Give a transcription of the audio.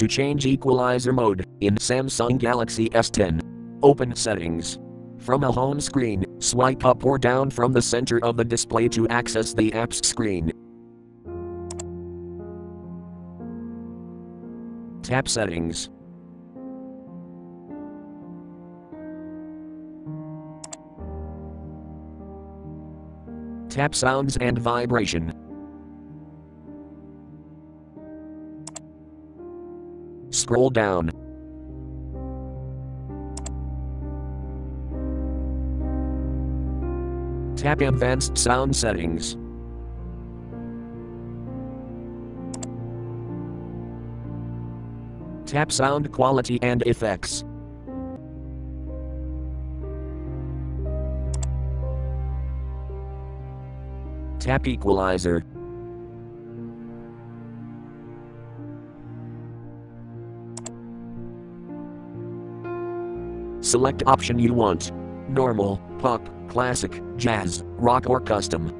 To change equalizer mode in Samsung Galaxy S10, open Settings. From a home screen, swipe up or down from the center of the display to access the apps screen. Tap Settings. Tap Sounds and Vibration. Scroll down. Tap Advanced Sound Settings. Tap Sound Quality and Effects. Tap Equalizer. Select option you want. Normal, pop, classic, jazz, rock or custom.